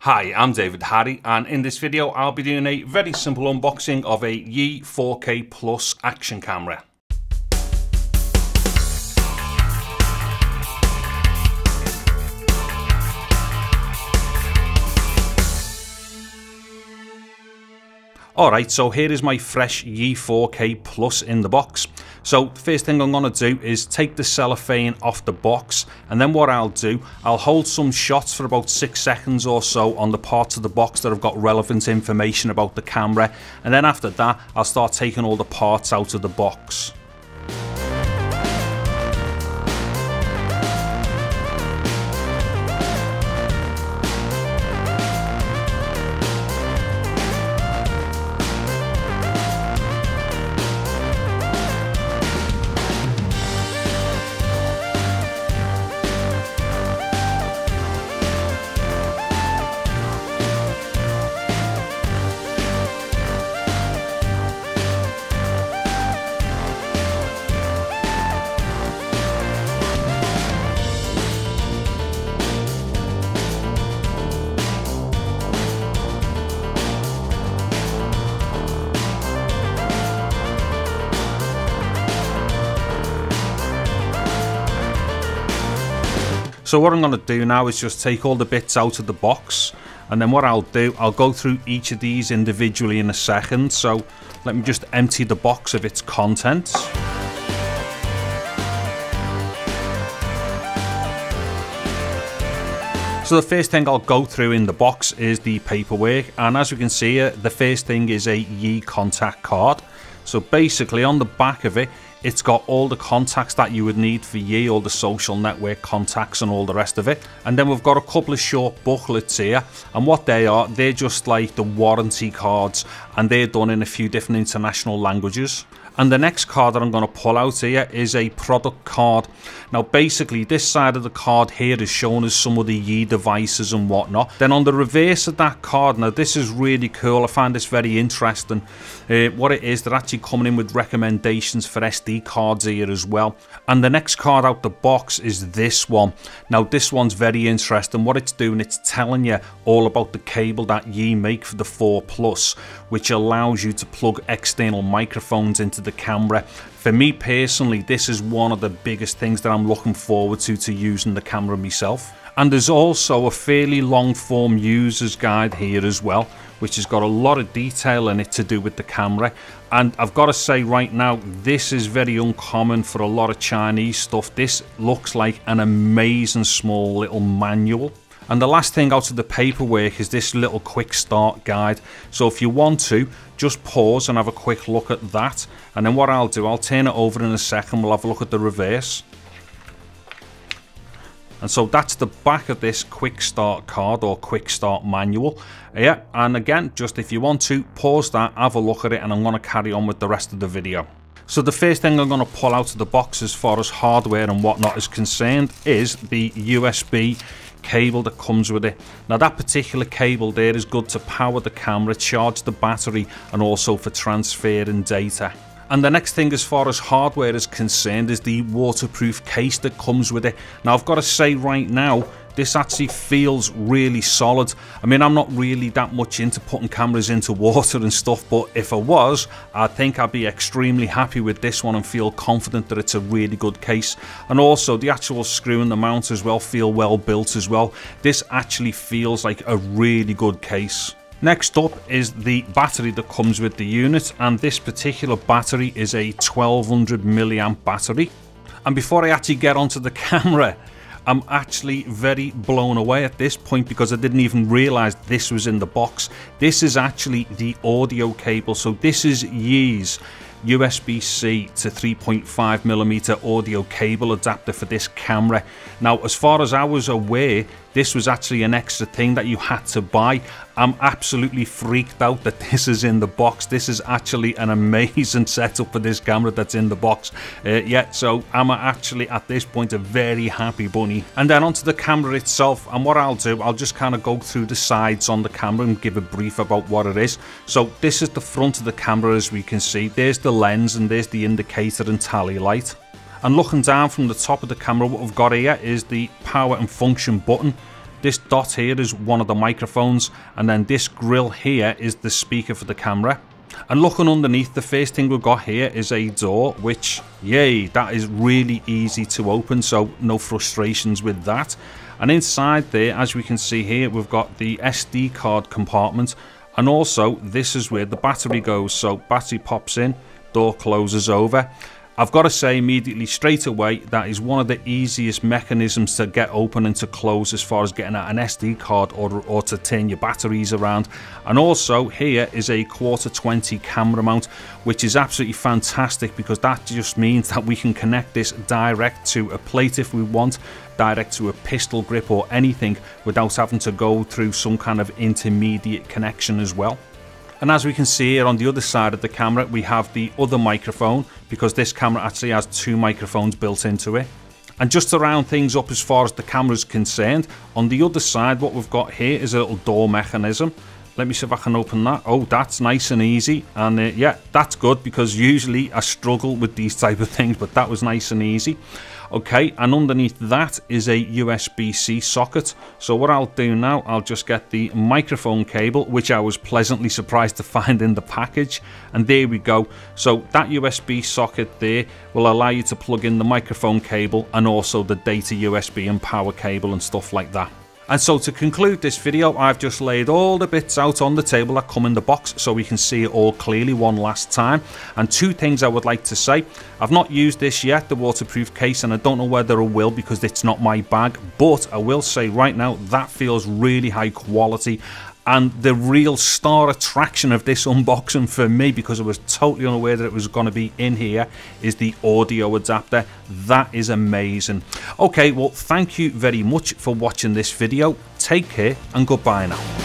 Hi, I'm David Harry and in this video I'll be doing a very simple unboxing of a Yi 4K Plus action camera. Alright, so here is my fresh Yi 4K Plus in the box. So the first thing I'm going to do is take the cellophane off the box and then what I'll do, I'll hold some shots for about 6 seconds or so on the parts of the box that have got relevant information about the camera and then after that I'll start taking all the parts out of the box. So what I'm going to do now is just take all the bits out of the box and then what I'll do, I'll go through each of these individually in a second. So let me just empty the box of its contents. So the first thing I'll go through in the box is the paperwork and as you can see uh, the first thing is a Yi contact card. So basically on the back of it, it's got all the contacts that you would need for Yi, all the social network contacts and all the rest of it. And then we've got a couple of short booklets here. And what they are, they're just like the warranty cards and they're done in a few different international languages. And the next card that I'm going to pull out here is a product card. Now basically this side of the card here is shown as some of the Yi devices and whatnot. Then on the reverse of that card, now this is really cool, I find this very interesting. Uh, what it is, they're actually coming in with recommendations for SD cards here as well. And the next card out the box is this one. Now this one's very interesting. What it's doing, it's telling you all about the cable that Yi make for the 4 Plus, which allows you to plug external microphones into the camera. For me personally, this is one of the biggest things that I'm looking forward to to using the camera myself. And there's also a fairly long form user's guide here as well, which has got a lot of detail in it to do with the camera. And I've got to say right now, this is very uncommon for a lot of Chinese stuff. This looks like an amazing small little manual. And the last thing out of the paperwork is this little quick start guide. So if you want to, just pause and have a quick look at that. And then what I'll do, I'll turn it over in a second. We'll have a look at the reverse. And so that's the back of this quick start card or quick start manual. Yeah, and again, just if you want to, pause that, have a look at it, and I'm going to carry on with the rest of the video. So the first thing I'm going to pull out of the box as far as hardware and whatnot is concerned is the USB cable that comes with it. Now that particular cable there is good to power the camera, charge the battery and also for transferring data. And the next thing as far as hardware is concerned is the waterproof case that comes with it. Now I've got to say right now, this actually feels really solid. I mean, I'm not really that much into putting cameras into water and stuff, but if I was, I think I'd be extremely happy with this one and feel confident that it's a really good case. And also, the actual screw and the mount as well feel well built as well. This actually feels like a really good case. Next up is the battery that comes with the unit and this particular battery is a 1200 milliamp battery. And before I actually get onto the camera, I'm actually very blown away at this point because I didn't even realize this was in the box. This is actually the audio cable. So this is Yi's USB-C to 3.5mm audio cable adapter for this camera. Now, as far as I was aware, this was actually an extra thing that you had to buy. I'm absolutely freaked out that this is in the box. This is actually an amazing setup for this camera that's in the box. Uh, yeah, so I'm actually at this point a very happy bunny. And then onto the camera itself, and what I'll do, I'll just kind of go through the sides on the camera and give a brief about what it is. So this is the front of the camera as we can see. There's the lens and there's the indicator and tally light. And looking down from the top of the camera, what we've got here is the power and function button. This dot here is one of the microphones and then this grill here is the speaker for the camera. And looking underneath, the first thing we've got here is a door, which, yay, that is really easy to open, so no frustrations with that. And inside there, as we can see here, we've got the SD card compartment, and also this is where the battery goes. So battery pops in, door closes over. I've got to say immediately straight away that is one of the easiest mechanisms to get open and to close as far as getting an SD card or, or to turn your batteries around and also here is a quarter 20 camera mount which is absolutely fantastic because that just means that we can connect this direct to a plate if we want direct to a pistol grip or anything without having to go through some kind of intermediate connection as well. And as we can see here on the other side of the camera, we have the other microphone because this camera actually has two microphones built into it. And just to round things up as far as the camera is concerned, on the other side, what we've got here is a little door mechanism. Let me see if I can open that. Oh, that's nice and easy. And uh, yeah, that's good because usually I struggle with these type of things, but that was nice and easy. Okay, and underneath that is a USB-C socket. So what I'll do now, I'll just get the microphone cable, which I was pleasantly surprised to find in the package. And there we go. So that USB socket there will allow you to plug in the microphone cable and also the data USB and power cable and stuff like that. And so to conclude this video, I've just laid all the bits out on the table that come in the box so we can see it all clearly one last time. And two things I would like to say. I've not used this yet, the waterproof case, and I don't know whether I will because it's not my bag. But I will say right now, that feels really high quality and the real star attraction of this unboxing for me because I was totally unaware that it was going to be in here is the audio adapter. That is amazing. Okay well thank you very much for watching this video. Take care and goodbye now